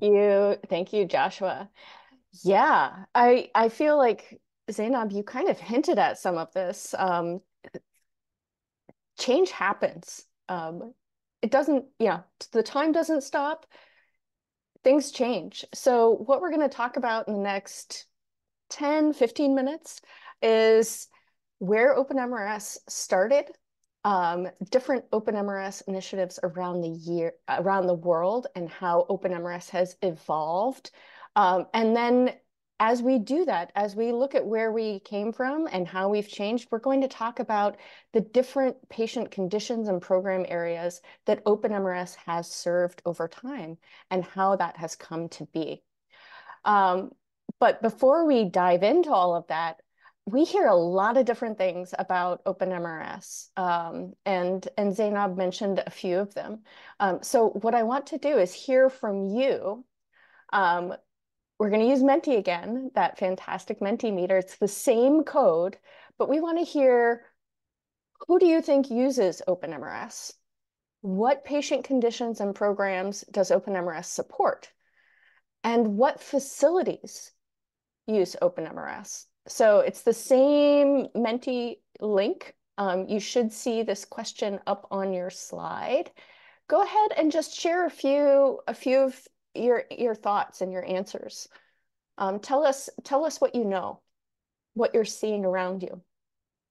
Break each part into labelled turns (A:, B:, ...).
A: you. Thank you, Joshua. Yeah, I I feel like Zainab, you kind of hinted at some of this. Um, change happens. Um, it doesn't, yeah, the time doesn't stop. Things change. So what we're going to talk about in the next 10, 15 minutes is where OpenMRS started, um, different OpenMRS initiatives around the year, around the world, and how OpenMRS has evolved. Um, and then as we do that, as we look at where we came from and how we've changed, we're going to talk about the different patient conditions and program areas that OpenMRS has served over time and how that has come to be. Um, but before we dive into all of that, we hear a lot of different things about OpenMRS, um, and, and Zainab mentioned a few of them. Um, so what I want to do is hear from you um, we're going to use Menti again, that fantastic Mentimeter. It's the same code, but we want to hear who do you think uses OpenMRS? What patient conditions and programs does OpenMRS support? And what facilities use OpenMRS? So it's the same Menti link. Um, you should see this question up on your slide. Go ahead and just share a few, a few of your your thoughts and your answers. Um, tell us tell us what you know, what you're seeing around you,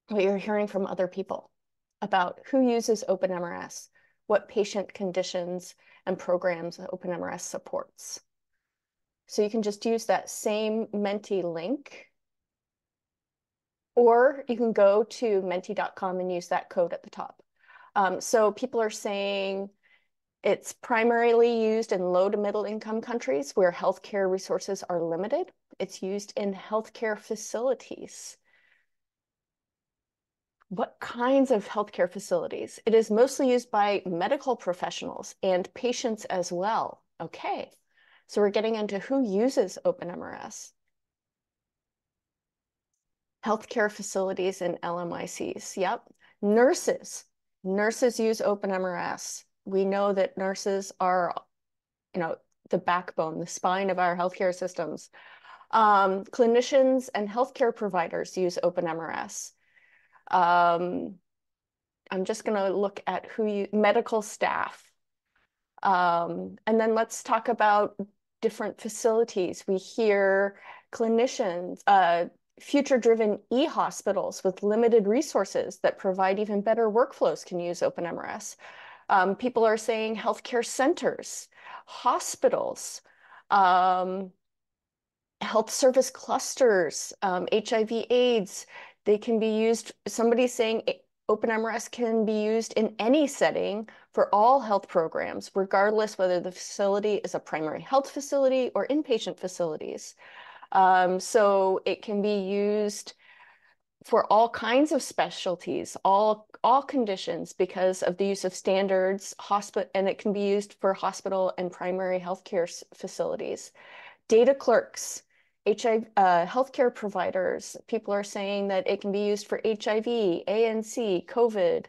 A: what you're hearing from other people about who uses OpenMRS, what patient conditions and programs OpenMRS supports. So you can just use that same Menti link, or you can go to menti.com and use that code at the top. Um, so people are saying it's primarily used in low to middle income countries where healthcare resources are limited. It's used in healthcare facilities. What kinds of healthcare facilities? It is mostly used by medical professionals and patients as well. Okay, so we're getting into who uses OpenMRS. Healthcare facilities and LMICs, yep. Nurses, nurses use OpenMRS we know that nurses are, you know, the backbone, the spine of our healthcare systems. Um, clinicians and healthcare providers use OpenMRS. Um, I'm just going to look at who you, medical staff. Um, and then let's talk about different facilities. We hear clinicians, uh, future-driven e-hospitals with limited resources that provide even better workflows can use OpenMRS. Um, people are saying healthcare centers, hospitals, um, health service clusters, um, HIV AIDS, they can be used, somebody's saying OpenMRS can be used in any setting for all health programs, regardless whether the facility is a primary health facility or inpatient facilities. Um, so it can be used for all kinds of specialties, all all conditions because of the use of standards, hospital, and it can be used for hospital and primary healthcare facilities. Data clerks, HIV, uh, healthcare providers, people are saying that it can be used for HIV, ANC, COVID,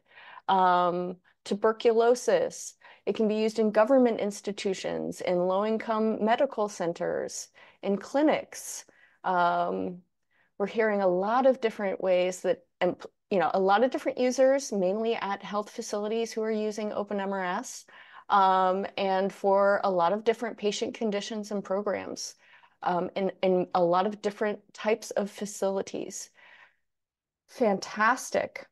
A: um, tuberculosis. It can be used in government institutions, in low-income medical centers, in clinics. Um, we're hearing a lot of different ways that, you know, a lot of different users, mainly at health facilities who are using OpenMRS, um, and for a lot of different patient conditions and programs, um, and a lot of different types of facilities. Fantastic.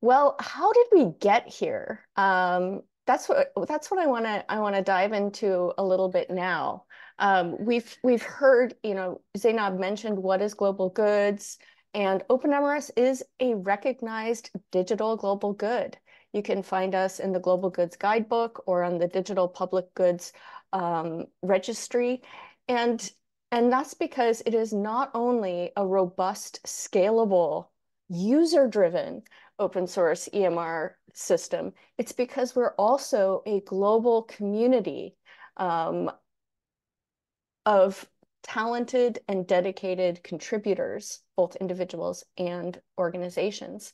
A: Well, how did we get here? Um, that's what that's what I want to I want to dive into a little bit now. Um, we've we've heard, you know, Zainab mentioned what is global goods, and OpenMRS is a recognized digital global good. You can find us in the Global Goods Guidebook or on the Digital Public Goods um, Registry. And, and that's because it is not only a robust, scalable, user-driven open source EMR system, it's because we're also a global community um, of talented and dedicated contributors, both individuals and organizations.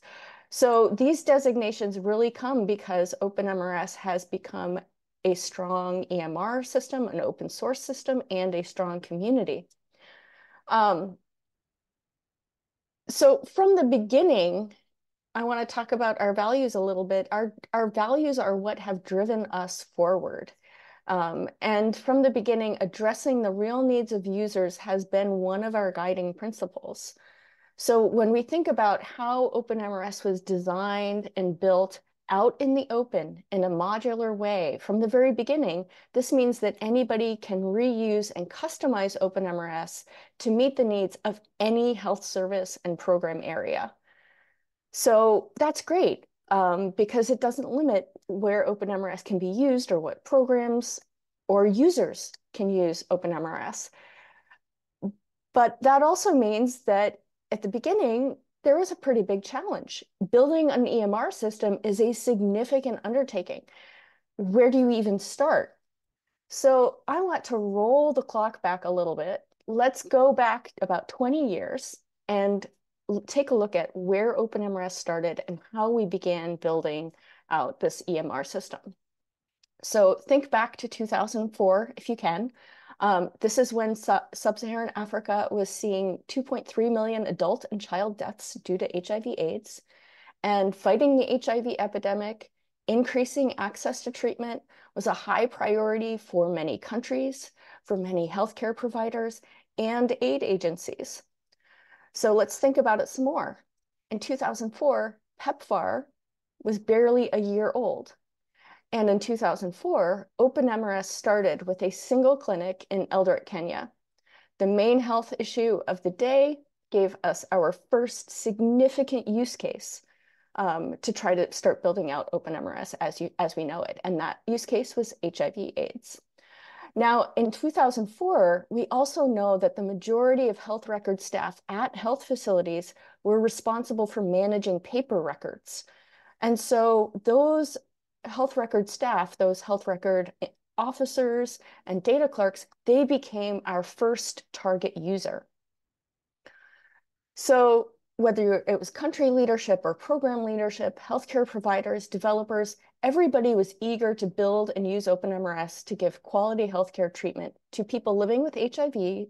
A: So these designations really come because OpenMRS has become a strong EMR system, an open source system, and a strong community. Um, so from the beginning, I want to talk about our values a little bit. Our, our values are what have driven us forward. Um, and from the beginning, addressing the real needs of users has been one of our guiding principles. So when we think about how OpenMRS was designed and built out in the open in a modular way from the very beginning, this means that anybody can reuse and customize OpenMRS to meet the needs of any health service and program area. So that's great um, because it doesn't limit where OpenMRS can be used or what programs or users can use OpenMRS. But that also means that at the beginning, there was a pretty big challenge. Building an EMR system is a significant undertaking. Where do you even start? So I want to roll the clock back a little bit. Let's go back about 20 years and take a look at where OpenMRS started and how we began building out this EMR system. So think back to 2004, if you can. Um, this is when sub-Saharan Africa was seeing 2.3 million adult and child deaths due to HIV AIDS. And fighting the HIV epidemic, increasing access to treatment was a high priority for many countries, for many healthcare providers, and aid agencies. So let's think about it some more. In 2004, PEPFAR was barely a year old. And in 2004, OpenMRS started with a single clinic in Eldoret, Kenya. The main health issue of the day gave us our first significant use case um, to try to start building out OpenMRS as, you, as we know it. And that use case was HIV AIDS. Now, in 2004, we also know that the majority of health record staff at health facilities were responsible for managing paper records. And so those health record staff, those health record officers and data clerks, they became our first target user. So whether it was country leadership or program leadership, healthcare providers, developers, everybody was eager to build and use OpenMRS to give quality healthcare treatment to people living with HIV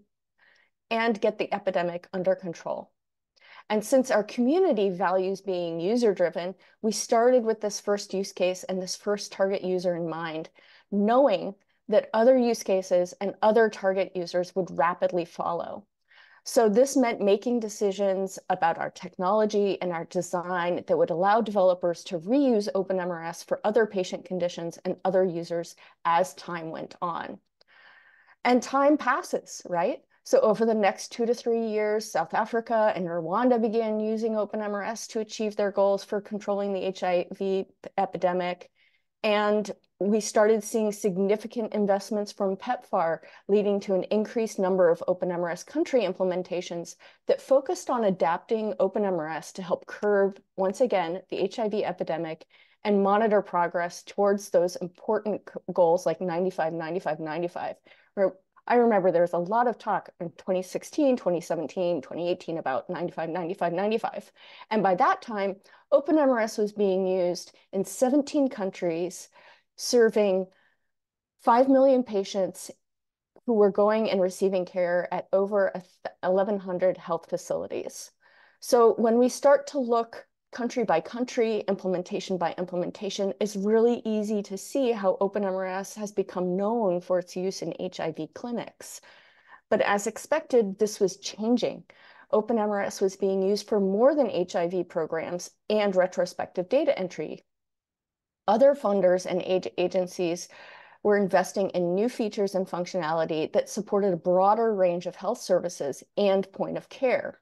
A: and get the epidemic under control. And since our community values being user-driven, we started with this first use case and this first target user in mind, knowing that other use cases and other target users would rapidly follow. So this meant making decisions about our technology and our design that would allow developers to reuse OpenMRS for other patient conditions and other users as time went on. And time passes, right? So over the next two to three years, South Africa and Rwanda began using OpenMRS to achieve their goals for controlling the HIV epidemic. And we started seeing significant investments from PEPFAR, leading to an increased number of OpenMRS country implementations that focused on adapting OpenMRS to help curb, once again, the HIV epidemic and monitor progress towards those important goals like 95, 95, 95, where I remember there was a lot of talk in 2016, 2017, 2018 about 95, 95, 95. And by that time, OpenMRS was being used in 17 countries, serving 5 million patients who were going and receiving care at over 1,100 health facilities. So when we start to look country by country, implementation by implementation, it's really easy to see how OpenMRS has become known for its use in HIV clinics. But as expected, this was changing. OpenMRS was being used for more than HIV programs and retrospective data entry. Other funders and agencies were investing in new features and functionality that supported a broader range of health services and point of care.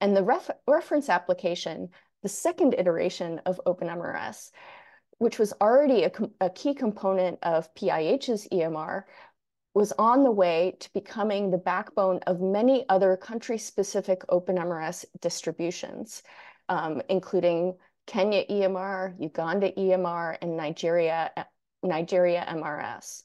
A: And the ref reference application the second iteration of OpenMRS, which was already a, a key component of PIH's EMR, was on the way to becoming the backbone of many other country-specific OpenMRS distributions, um, including Kenya EMR, Uganda EMR, and Nigeria, uh, Nigeria MRS.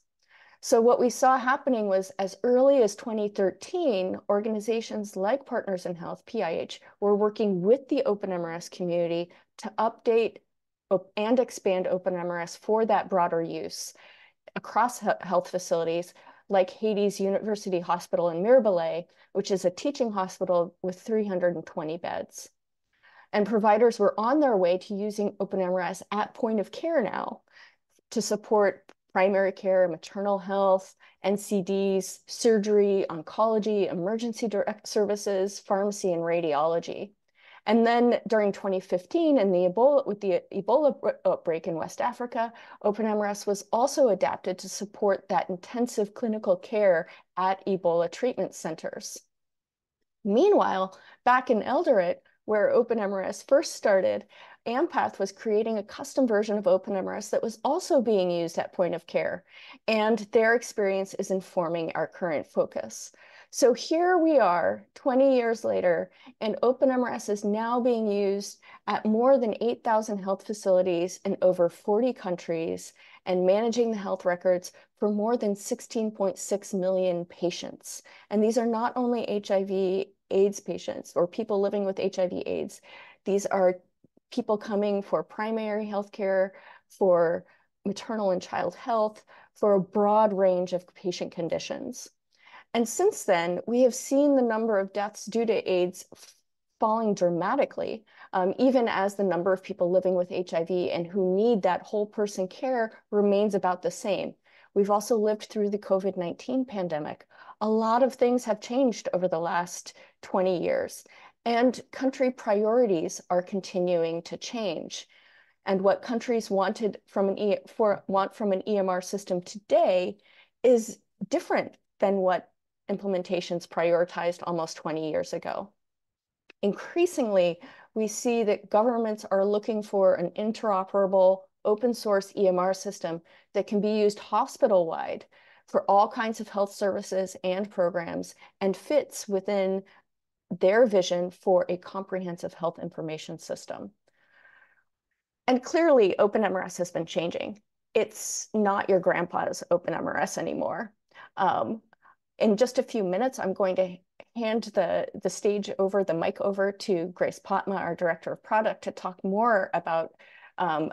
A: So what we saw happening was as early as 2013, organizations like Partners in Health, PIH, were working with the OpenMRS community to update and expand OpenMRS for that broader use. across health facilities like Haiti's University Hospital in Mirebalais, which is a teaching hospital with 320 beds. And providers were on their way to using OpenMRS at point of care now to support primary care, maternal health, NCDs, surgery, oncology, emergency direct services, pharmacy, and radiology. And then during 2015, in the Ebola, with the Ebola outbreak in West Africa, OpenMRS was also adapted to support that intensive clinical care at Ebola treatment centers. Meanwhile, back in Eldoret, where OpenMRS first started, Ampath was creating a custom version of OpenMRS that was also being used at point of care, and their experience is informing our current focus. So here we are 20 years later, and OpenMRS is now being used at more than 8,000 health facilities in over 40 countries and managing the health records for more than 16.6 million patients. And these are not only HIV AIDS patients or people living with HIV AIDS. These are people coming for primary health care, for maternal and child health, for a broad range of patient conditions. And since then, we have seen the number of deaths due to AIDS falling dramatically, um, even as the number of people living with HIV and who need that whole person care remains about the same. We've also lived through the COVID 19 pandemic. A lot of things have changed over the last 20 years, and country priorities are continuing to change. And what countries wanted from an e for want from an EMR system today is different than what implementations prioritized almost 20 years ago. Increasingly, we see that governments are looking for an interoperable open source EMR system that can be used hospital-wide for all kinds of health services and programs and fits within their vision for a comprehensive health information system. And clearly, OpenMRS has been changing. It's not your grandpa's OpenMRS anymore. Um, in just a few minutes, I'm going to hand the, the stage over, the mic over to Grace Potma, our Director of Product, to talk more about um,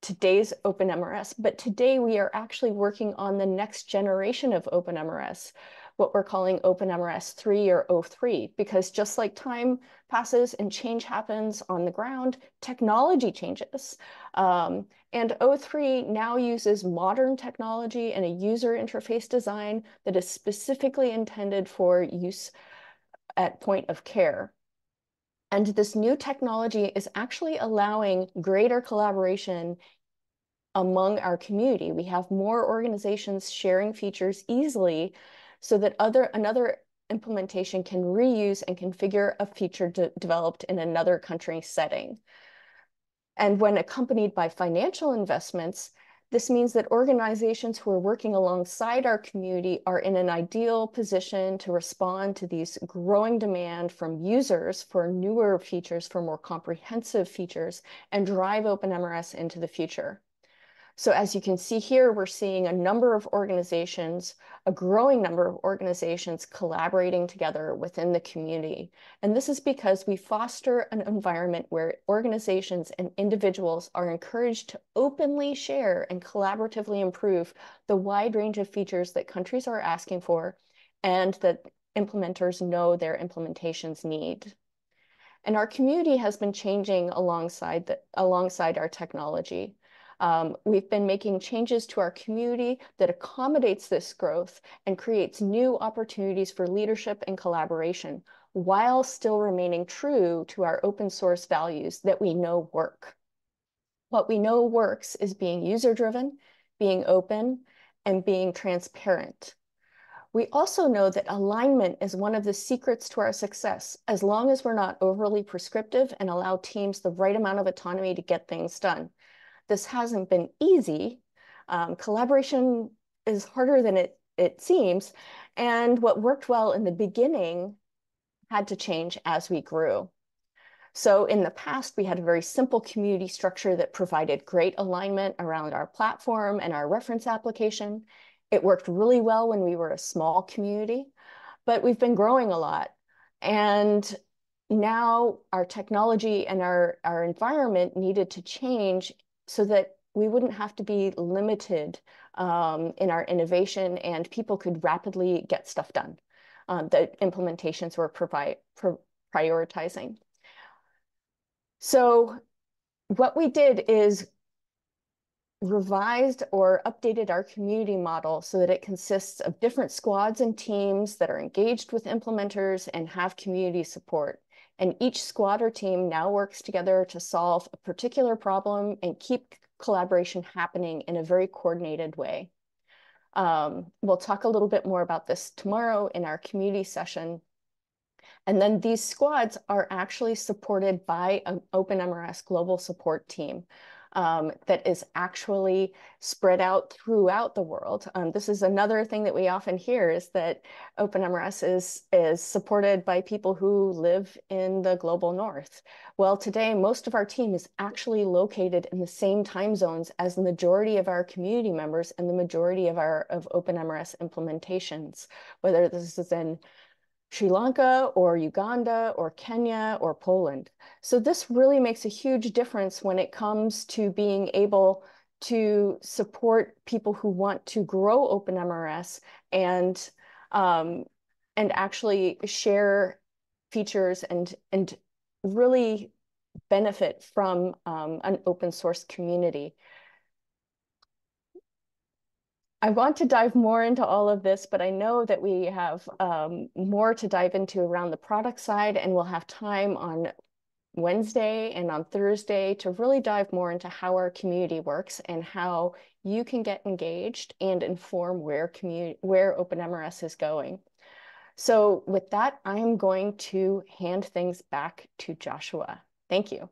A: today's OpenMRS. But today we are actually working on the next generation of OpenMRS, what we're calling OpenMRS 3 or O3, because just like time passes and change happens on the ground, technology changes. Um, and O3 now uses modern technology and a user interface design that is specifically intended for use at point of care. And this new technology is actually allowing greater collaboration among our community. We have more organizations sharing features easily so that other another implementation can reuse and configure a feature de developed in another country setting. And when accompanied by financial investments, this means that organizations who are working alongside our community are in an ideal position to respond to these growing demand from users for newer features, for more comprehensive features, and drive OpenMRS into the future. So as you can see here, we're seeing a number of organizations, a growing number of organizations collaborating together within the community. And this is because we foster an environment where organizations and individuals are encouraged to openly share and collaboratively improve the wide range of features that countries are asking for and that implementers know their implementations need. And our community has been changing alongside, the, alongside our technology. Um, we've been making changes to our community that accommodates this growth and creates new opportunities for leadership and collaboration while still remaining true to our open source values that we know work. What we know works is being user-driven, being open, and being transparent. We also know that alignment is one of the secrets to our success, as long as we're not overly prescriptive and allow teams the right amount of autonomy to get things done. This hasn't been easy. Um, collaboration is harder than it, it seems. And what worked well in the beginning had to change as we grew. So in the past, we had a very simple community structure that provided great alignment around our platform and our reference application. It worked really well when we were a small community, but we've been growing a lot. And now our technology and our, our environment needed to change so that we wouldn't have to be limited um, in our innovation, and people could rapidly get stuff done. Um, the implementations were provide, prioritizing. So what we did is revised or updated our community model so that it consists of different squads and teams that are engaged with implementers and have community support. And each squad or team now works together to solve a particular problem and keep collaboration happening in a very coordinated way. Um, we'll talk a little bit more about this tomorrow in our community session. And then these squads are actually supported by an OpenMRS global support team um, that is actually spread out throughout the world. Um, this is another thing that we often hear is that OpenMRS is, is supported by people who live in the global north. Well, today, most of our team is actually located in the same time zones as the majority of our community members and the majority of our of OpenMRS implementations, whether this is in Sri Lanka or Uganda or Kenya or Poland. So this really makes a huge difference when it comes to being able to support people who want to grow OpenMRS and um, and actually share features and and really benefit from um, an open source community. I want to dive more into all of this, but I know that we have um, more to dive into around the product side, and we'll have time on Wednesday and on Thursday to really dive more into how our community works and how you can get engaged and inform where community where OpenMRS is going. So with that, I'm going to hand things back to Joshua. Thank you.